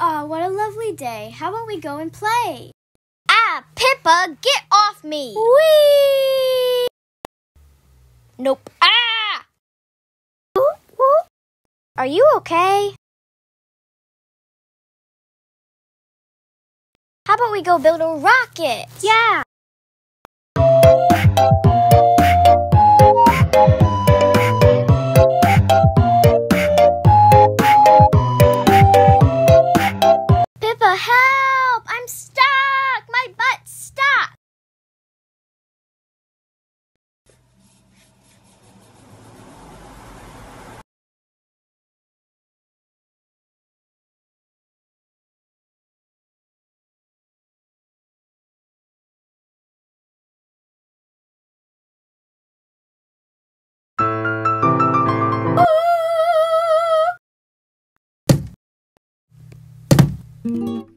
Ah, what a lovely day. How about we go and play? Ah, Pippa, get off me! Whee! Nope. Ah! Are you okay? How about we go build a rocket? Yeah. Help! I'm stuck! Ooh.